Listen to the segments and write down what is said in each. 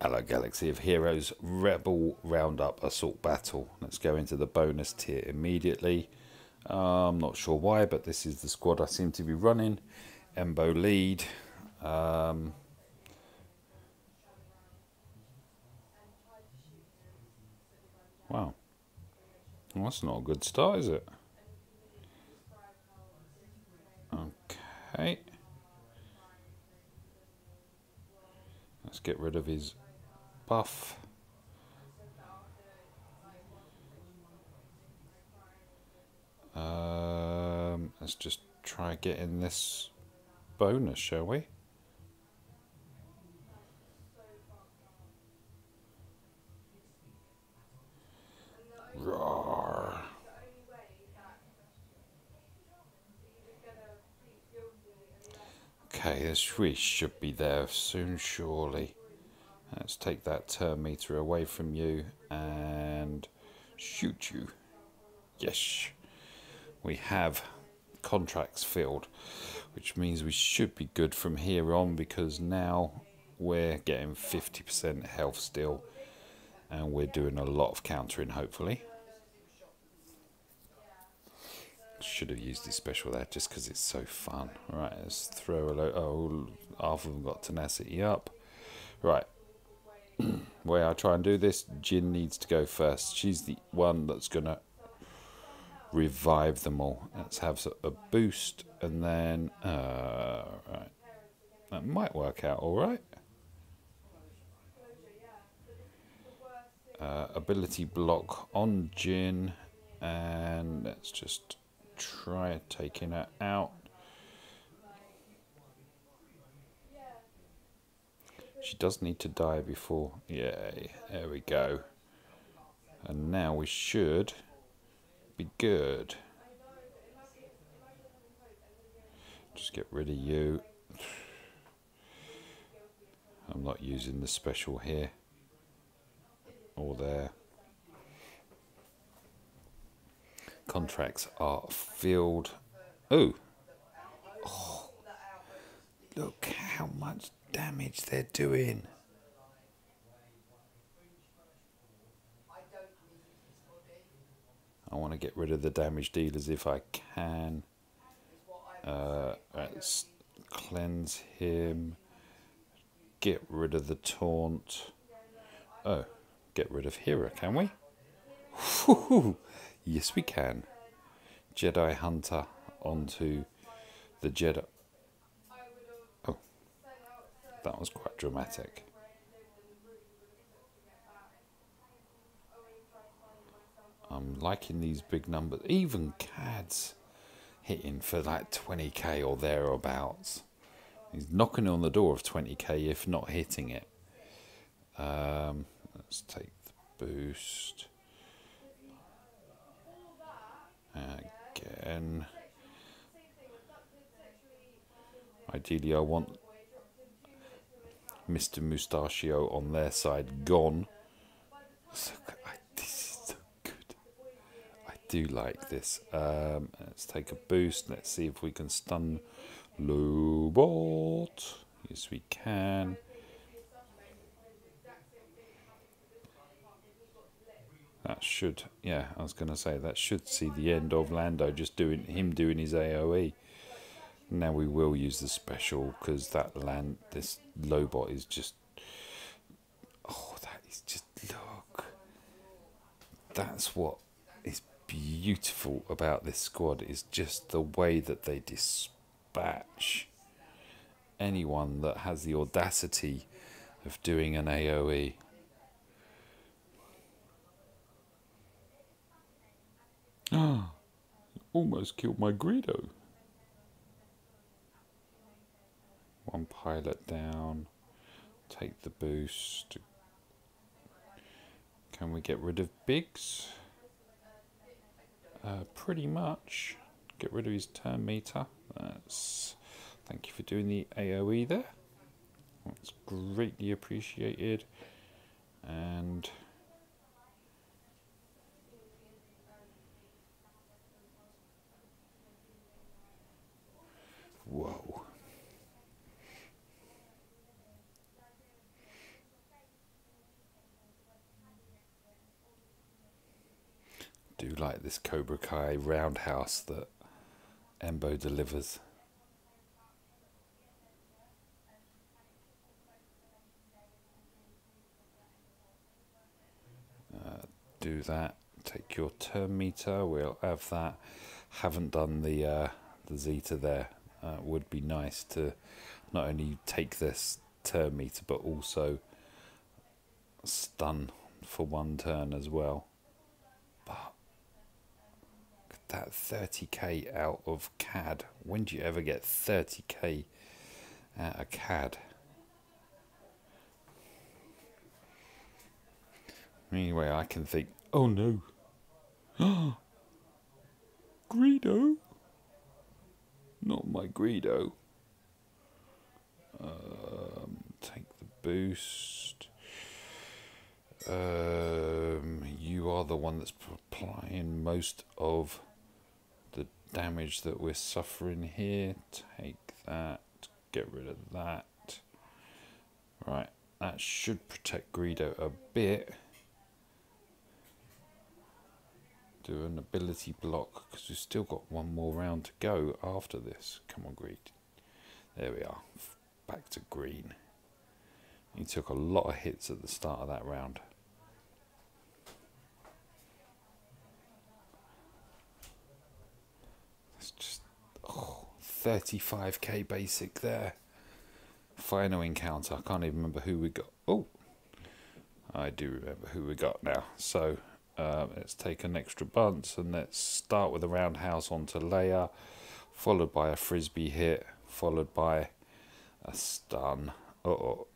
Hello Galaxy of Heroes Rebel Roundup Assault Battle. Let's go into the bonus tier immediately. Uh, I'm not sure why, but this is the squad I seem to be running. Embo lead. Um, wow. Well, that's not a good start, is it? Okay. Let's get rid of his buff. Um, let's just try getting this bonus, shall we? Roar. Okay, this we should be there soon, surely. Let's take that turn meter away from you and shoot you. Yes, we have contracts filled, which means we should be good from here on because now we're getting 50% health still and we're doing a lot of countering hopefully. Should have used this special there just because it's so fun. Right, let's throw a load. Oh, half of them got tenacity up. Right, way I try and do this, Jyn needs to go first. She's the one that's going to revive them all. Let's have a boost and then. Uh, right. That might work out alright. Uh, ability block on Jyn, and let's just try taking her out. She does need to die before. Yay, there we go. And now we should be good. Just get rid of you. I'm not using the special here or there. Contracts are filled. Ooh. Oh, look how much damage they're doing. I want to get rid of the damage dealers if I can. Uh, let's cleanse him. Get rid of the taunt. Oh, get rid of Hera, can we? Yes, we can. Jedi Hunter onto the Jedi. That was quite dramatic. I'm liking these big numbers. Even CAD's hitting for like 20k or thereabouts. He's knocking on the door of 20k if not hitting it. Um, let's take the boost. Again. Ideally, I want Mr. Mustachio on their side gone. So, I, this is so good. I do like this. Um, let's take a boost. Let's see if we can stun Lobot. Yes, we can. That should, yeah, I was going to say that should see the end of Lando just doing him doing his AOE. Now we will use the special because that land, this Lobot is just, oh, that is just look. That's what is beautiful about this squad is just the way that they dispatch anyone that has the audacity of doing an AOE. Ah, almost killed my Greedo. One pilot down. Take the boost. Can we get rid of Biggs? Uh, pretty much. Get rid of his turn meter. That's. Thank you for doing the AOE there. That's greatly appreciated. And. Whoa. Like this Cobra Kai roundhouse that Embo delivers. Uh, do that. Take your turn meter. We'll have that. Haven't done the uh, the zeta there. Uh, would be nice to not only take this turn meter but also stun for one turn as well. That 30k out of CAD. When do you ever get 30k out of CAD? Anyway, I can think, oh no. Greedo? Not my Greedo. Um, take the boost. Um, you are the one that's applying most of damage that we're suffering here. Take that. Get rid of that. Right, that should protect Greedo a bit. Do an ability block because we've still got one more round to go after this. Come on, Greed. There we are. Back to green. He took a lot of hits at the start of that round. It's just oh, 35k basic there. Final encounter. I can't even remember who we got. Oh, I do remember who we got now. So uh, let's take an extra bunch and let's start with a roundhouse onto Leia, followed by a frisbee hit, followed by a stun. Uh oh.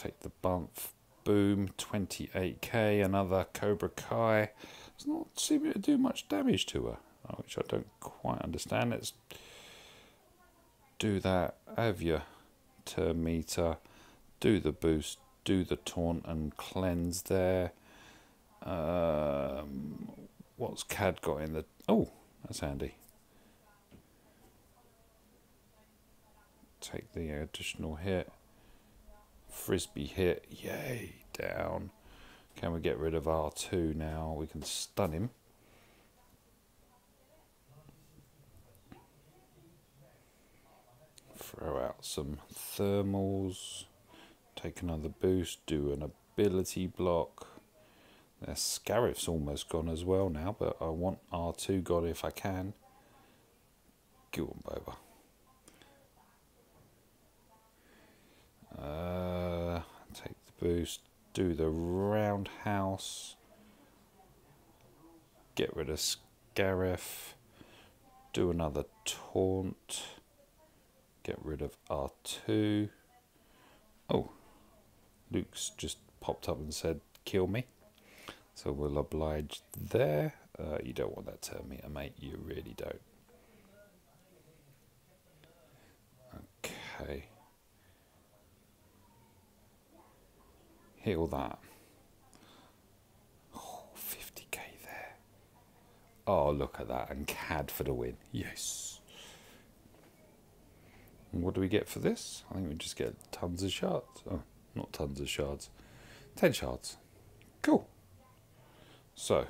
Take the bump. Boom. 28k. Another Cobra Kai. It's not seeming to do much damage to her, uh, which I don't quite understand. Let's do that. Have your turn meter. Do the boost. Do the taunt and cleanse there. Um, what's CAD got in the... Oh, that's handy. Take the additional hit. Frisbee hit. Yay, down. Can we get rid of R2 now? We can stun him. Throw out some thermals. Take another boost. Do an ability block. Their Scarif's almost gone as well now, but I want R2 got if I can. Go on, Boba. Uh, boost, do the roundhouse, get rid of Scarif, do another taunt, get rid of R2. Oh, Luke's just popped up and said, kill me. So we'll oblige there. Uh, you don't want that turn meter, mate. You really don't. Okay. Heal that. Oh, 50k there. Oh, look at that. And CAD for the win. Yes. And what do we get for this? I think we just get tons of shards. Oh, not tons of shards. 10 shards. Cool. So,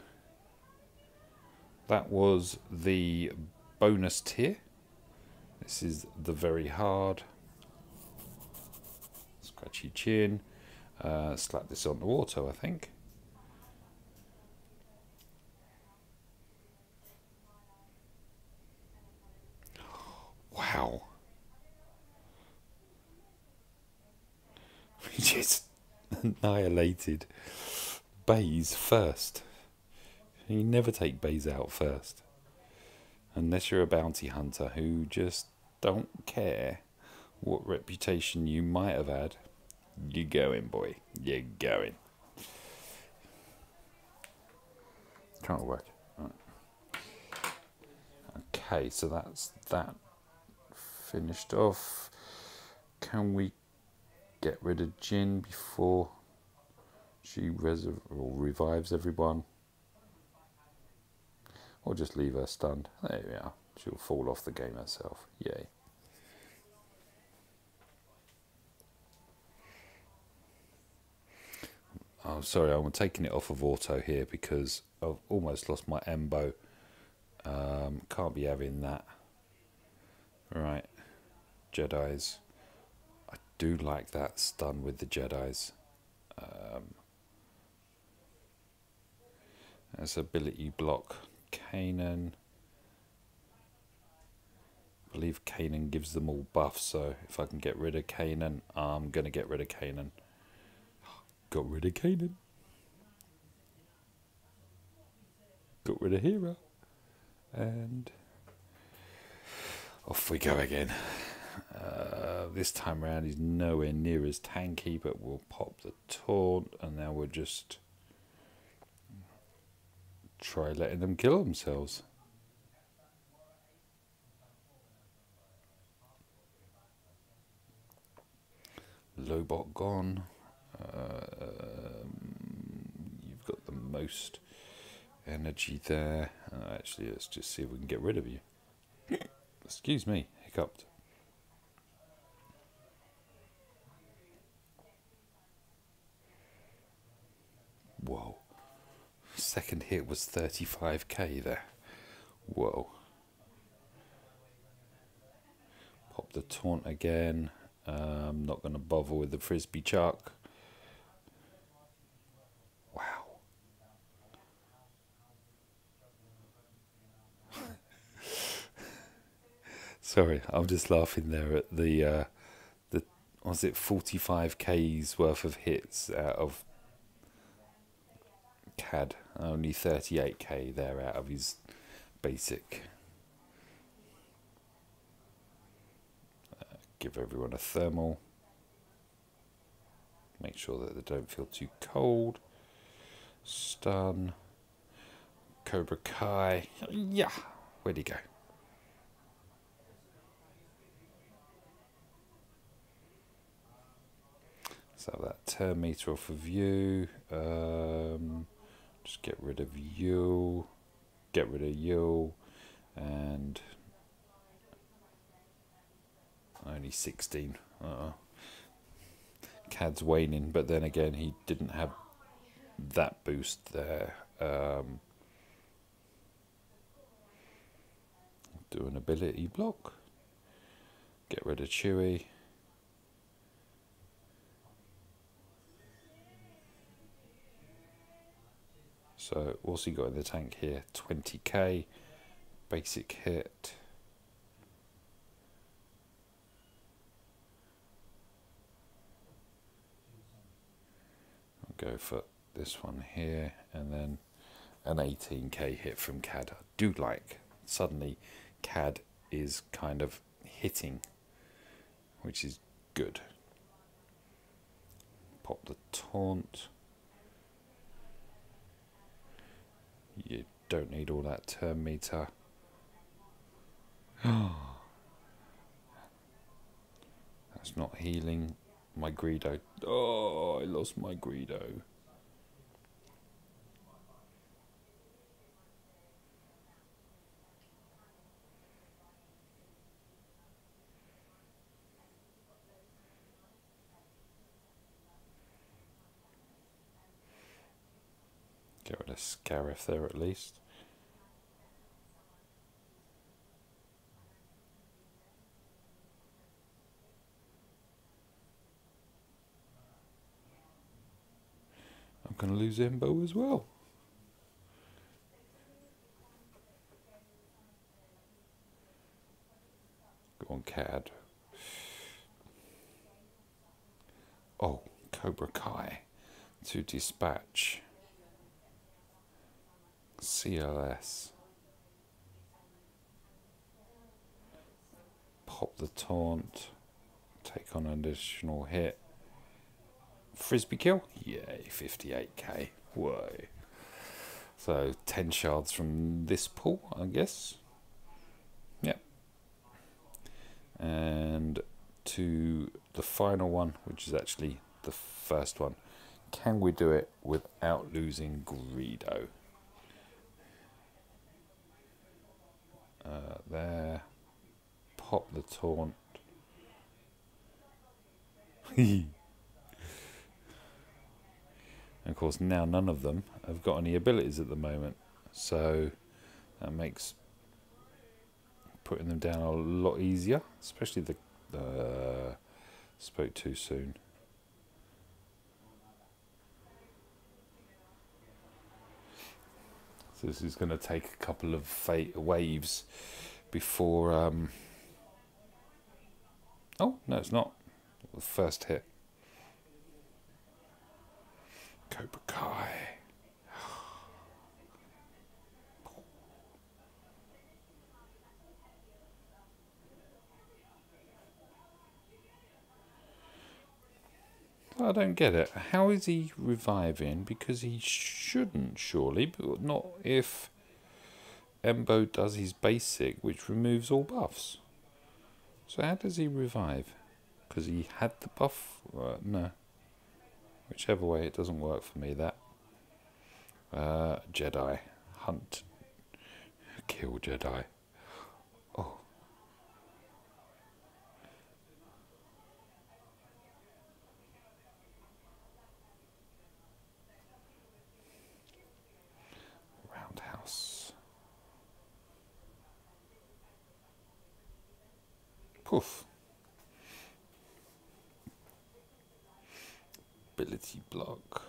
that was the bonus tier. This is the very hard. Scratchy chin. Uh, slap this on the water, I think. Wow. We just annihilated Baze first. You never take Baze out first. Unless you're a bounty hunter who just don't care what reputation you might have had. You're going, boy. You're going. Can't work. Right. Okay, so that's that finished off. Can we get rid of Jyn before she revives everyone? Or just leave her stunned. There we are. She'll fall off the game herself. Yay. Oh, sorry, I'm taking it off of auto here because I've almost lost my embo. Um, can't be having that. Right, Jedi's. I do like that stun with the Jedi's. Um, as ability block, Kanan. I believe Kanan gives them all buffs, so if I can get rid of Kanan, I'm going to get rid of Kanan. Got rid of Kanan. Got rid of Hera. And off we go again. Uh, this time around he's nowhere near as tanky, but we'll pop the taunt, and now we'll just try letting them kill themselves. Lobot gone. Um, you've got the most energy there. Uh, actually, let's just see if we can get rid of you. Excuse me, hiccuped. Whoa. Second hit was 35k there. Whoa. Pop the taunt again. Um, not going to bother with the frisbee chuck. Sorry, I'm just laughing there at the uh, the was it 45k's worth of hits out of CAD. Only 38k there out of his basic. give everyone a thermal. Make sure that they don't feel too cold. Stun. Cobra Kai. Yeah. Where'd he go? So that turn meter off of you. Um, just get rid of you. Get rid of you. And only 16. Uh, CAD's waning, but then again, he didn't have that boost there. Um, do an ability block. Get rid of Chewie. So he got in the tank here? 20k. Basic hit. go for this one here and then an 18k hit from CAD. I do like suddenly CAD is kind of hitting, which is good. Pop the taunt. You don't need all that turn meter. That's not healing my Greedo. Oh, I lost my Greedo. Of Scarif there at least. I'm going to lose Embo as well. Go on, CAD. Oh, Cobra Kai to dispatch. CLS. Pop the taunt. Take on an additional hit. Frisbee kill? Yay, 58k. Whoa. So 10 shards from this pool, I guess. Yep. And to the final one, which is actually the first one. Can we do it without losing Greedo? Uh, there. Pop the taunt. And of course, now none of them have got any abilities at the moment. So that makes putting them down a lot easier, especially the uh, spoke too soon. So this is going to take a couple of waves before. Um, oh no, it's not. The first hit. Cobra Kai. I don't get it. How is he reviving? Because he shouldn't, surely, but not if Embo does his basic, which removes all buffs. So how does he revive? Because he had the buff? Uh, no. Whichever way, it doesn't work for me, that. Uh, Jedi. Hunt. Kill Jedi. Oh. Roundhouse. Poof. ability block.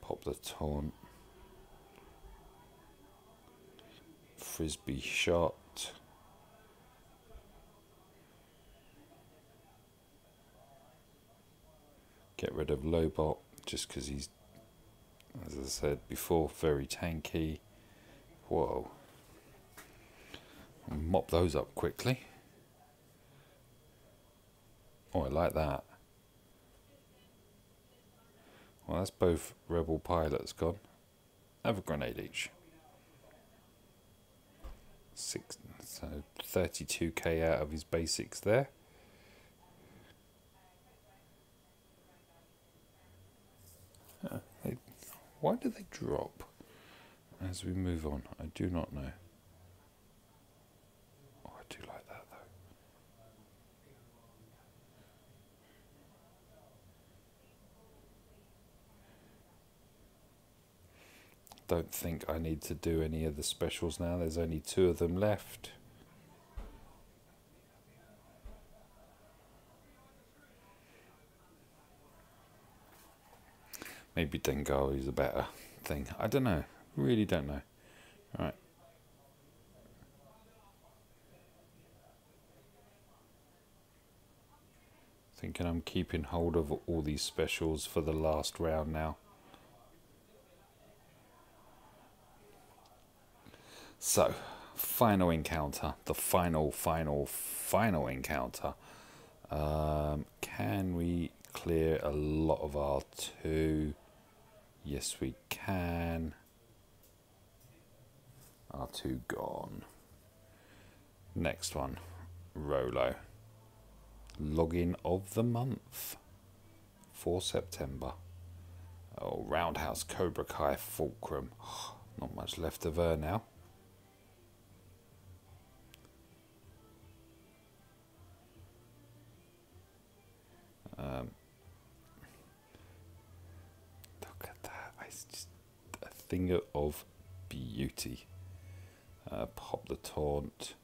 Pop the taunt. Frisbee shot. Get rid of Lobot just because he's, as I said before, very tanky. Whoa. Mop those up quickly. Oh, I like that. Well, that's both rebel pilots gone. Have a grenade each. Six, so 32k out of his basics there. Why do they drop as we move on? I do not know. Oh, I do like that though. Don't think I need to do any of the specials now. There's only two of them left. Maybe Dengar is a better thing. I don't know. Really don't know. Right. Thinking I'm keeping hold of all these specials for the last round now. So, final encounter, the final, final, final encounter. Um, can we clear a lot of R2? Yes, we can. R2 gone. Next one, Rolo. Login of the month for September. Oh, Roundhouse Cobra Kai Fulcrum. Not much left of her now. Um, look at that. It's just a thing of beauty. Uh, pop the taunt.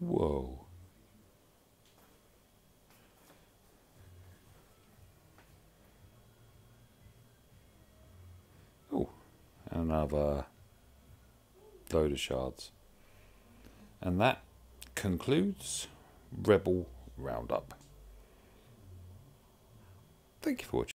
Whoa. Oh, another load of shards. And that concludes Rebel Roundup. Thank you for watching.